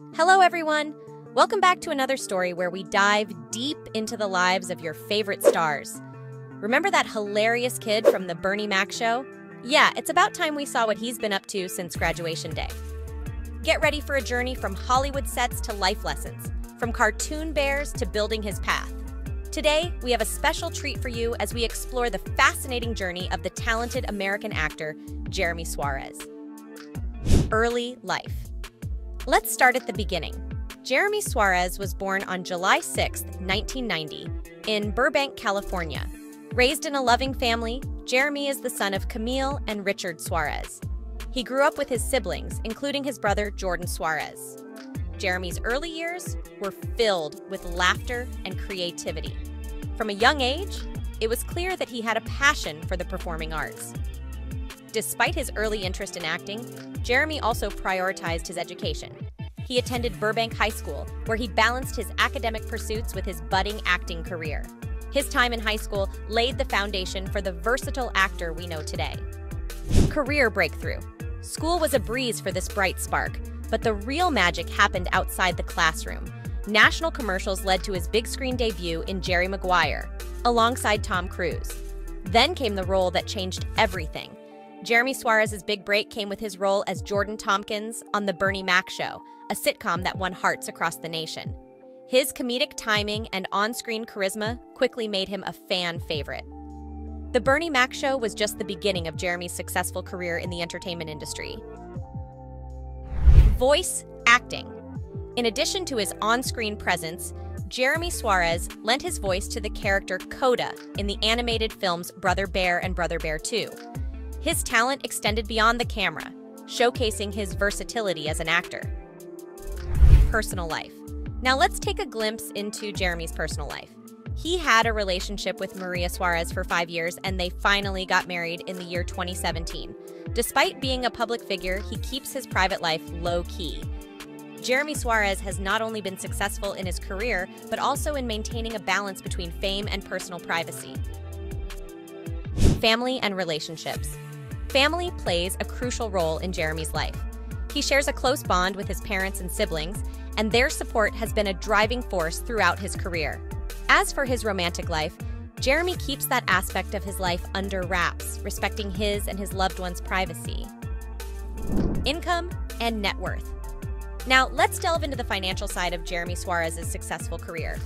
Hello, everyone. Welcome back to another story where we dive deep into the lives of your favorite stars. Remember that hilarious kid from the Bernie Mac show? Yeah, it's about time we saw what he's been up to since graduation day. Get ready for a journey from Hollywood sets to life lessons, from cartoon bears to building his path. Today, we have a special treat for you as we explore the fascinating journey of the talented American actor, Jeremy Suarez. Early life. Let's start at the beginning. Jeremy Suarez was born on July 6, 1990, in Burbank, California. Raised in a loving family, Jeremy is the son of Camille and Richard Suarez. He grew up with his siblings, including his brother Jordan Suarez. Jeremy's early years were filled with laughter and creativity. From a young age, it was clear that he had a passion for the performing arts. Despite his early interest in acting, Jeremy also prioritized his education. He attended Burbank High School, where he balanced his academic pursuits with his budding acting career. His time in high school laid the foundation for the versatile actor we know today. Career breakthrough. School was a breeze for this bright spark, but the real magic happened outside the classroom. National commercials led to his big screen debut in Jerry Maguire, alongside Tom Cruise. Then came the role that changed everything Jeremy Suarez's big break came with his role as Jordan Tompkins on The Bernie Mac Show, a sitcom that won hearts across the nation. His comedic timing and on screen charisma quickly made him a fan favorite. The Bernie Mac Show was just the beginning of Jeremy's successful career in the entertainment industry. Voice acting. In addition to his on screen presence, Jeremy Suarez lent his voice to the character Koda in the animated films Brother Bear and Brother Bear 2. His talent extended beyond the camera, showcasing his versatility as an actor. Personal life. Now let's take a glimpse into Jeremy's personal life. He had a relationship with Maria Suarez for five years, and they finally got married in the year 2017. Despite being a public figure, he keeps his private life low key. Jeremy Suarez has not only been successful in his career, but also in maintaining a balance between fame and personal privacy. Family and relationships. Family plays a crucial role in Jeremy's life. He shares a close bond with his parents and siblings, and their support has been a driving force throughout his career. As for his romantic life, Jeremy keeps that aspect of his life under wraps, respecting his and his loved ones' privacy. Income and net worth. Now, let's delve into the financial side of Jeremy Suarez's successful career.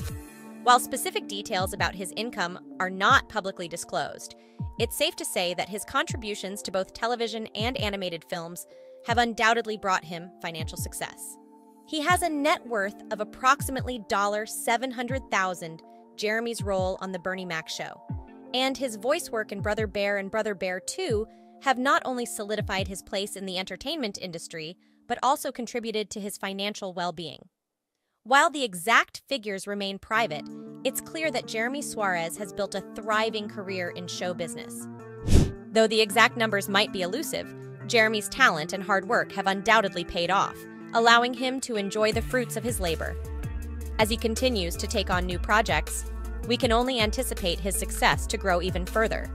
While specific details about his income are not publicly disclosed, it's safe to say that his contributions to both television and animated films have undoubtedly brought him financial success. He has a net worth of approximately $700,000 Jeremy's role on The Bernie Mac Show. And his voice work in Brother Bear and Brother Bear 2 have not only solidified his place in the entertainment industry, but also contributed to his financial well being. While the exact figures remain private, it's clear that Jeremy Suarez has built a thriving career in show business. Though the exact numbers might be elusive, Jeremy's talent and hard work have undoubtedly paid off, allowing him to enjoy the fruits of his labor. As he continues to take on new projects, we can only anticipate his success to grow even further.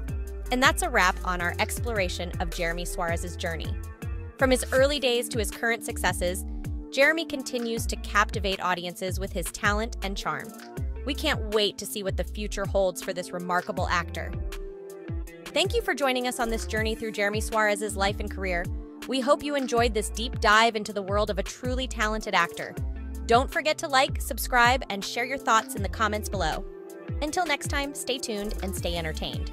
And that's a wrap on our exploration of Jeremy Suarez's journey. From his early days to his current successes, Jeremy continues to captivate audiences with his talent and charm. We can't wait to see what the future holds for this remarkable actor. Thank you for joining us on this journey through Jeremy Suarez's life and career. We hope you enjoyed this deep dive into the world of a truly talented actor. Don't forget to like, subscribe, and share your thoughts in the comments below. Until next time, stay tuned and stay entertained.